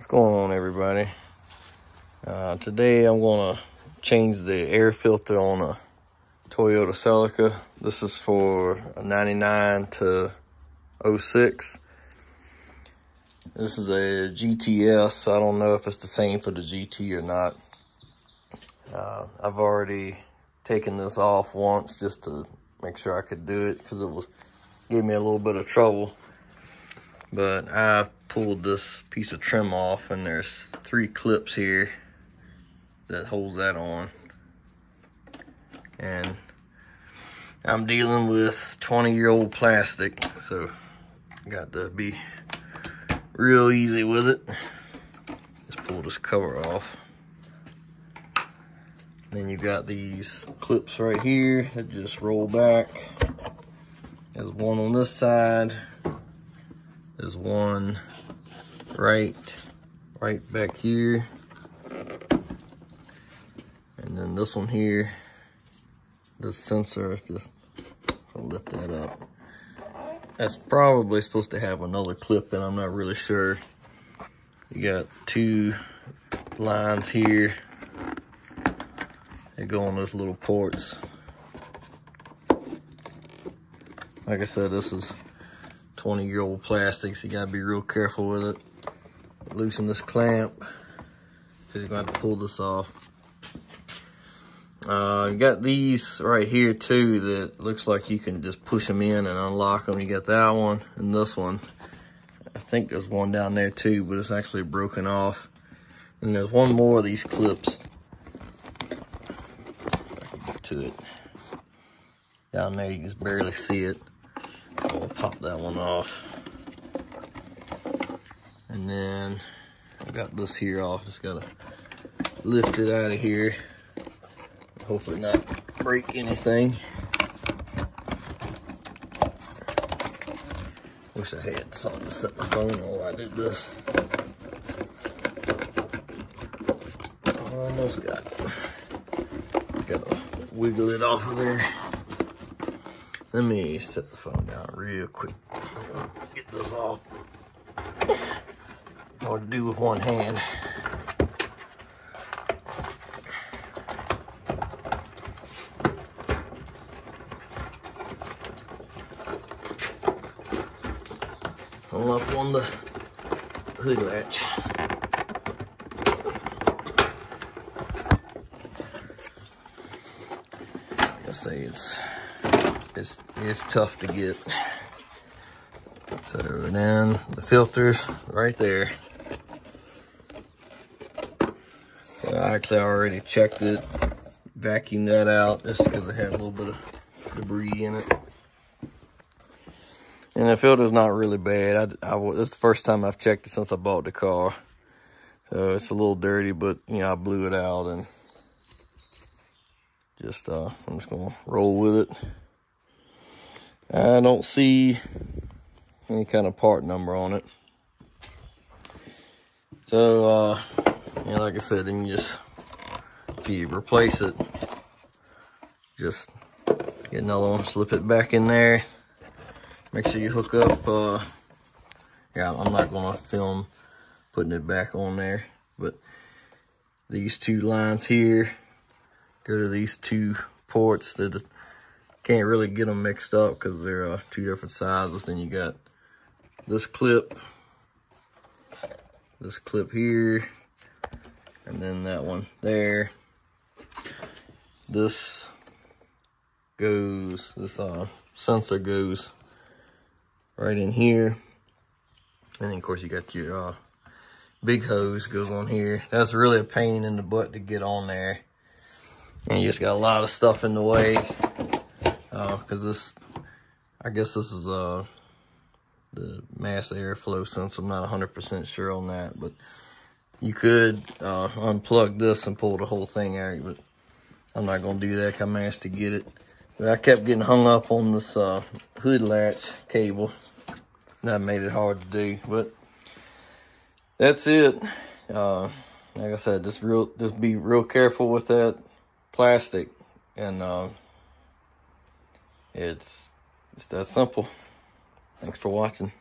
What's going on everybody? Uh, today I'm to change the air filter on a Toyota Celica. This is for a 99 to 06. This is a GTS. I don't know if it's the same for the GT or not. Uh, I've already taken this off once just to make sure I could do it because it was gave me a little bit of trouble. But I pulled this piece of trim off and there's three clips here that holds that on. And I'm dealing with 20 year old plastic, so got to be real easy with it. Just pull this cover off. Then you got these clips right here that just roll back. There's one on this side. There's one right, right back here. And then this one here, this sensor, is just so lift that up. That's probably supposed to have another clip and I'm not really sure. You got two lines here. They go on those little ports. Like I said, this is 20 year old plastics. You gotta be real careful with it. Loosen this clamp, because you're gonna have to pull this off. Uh, you got these right here too that looks like you can just push them in and unlock them. You got that one and this one. I think there's one down there too, but it's actually broken off. And there's one more of these clips to it. Down there, you can just barely see it. I'll pop that one off. And then I've got this here off. Just gotta lift it out of here. Hopefully not break anything. Wish I had something to set my phone on while I did this. Almost got it. Gotta wiggle it off of there. Let me set the phone down real quick. Get this off. Hard to do with one hand. Pull up on the hood latch. I say it's it's it's tough to get. It down. The filters right there. So I actually already checked it, vacuumed that out just because it had a little bit of debris in it. And the filter's not really bad. I, I, this is the first time I've checked it since I bought the car. So it's a little dirty, but you know, I blew it out and just, uh, I'm just gonna roll with it. I don't see any kind of part number on it. So, uh, yeah, like I said, then you just, if you replace it, just get another one, slip it back in there. Make sure you hook up, uh, yeah, I'm not gonna film putting it back on there, but these two lines here, go to these two ports that can't really get them mixed up because they're uh, two different sizes. Then you got this clip, this clip here, and then that one there. This goes, this uh, sensor goes right in here. And then of course you got your uh, big hose goes on here. That's really a pain in the butt to get on there. And you just got a lot of stuff in the way because uh, this, I guess this is uh, the mass airflow sensor. I'm not 100% sure on that, but you could uh, unplug this and pull the whole thing out, but I'm not going to do that. I managed to get it. But I kept getting hung up on this uh, hood latch cable. That made it hard to do, but that's it. Uh, like I said, just real, just be real careful with that plastic and uh, it's, it's that simple. Thanks for watching.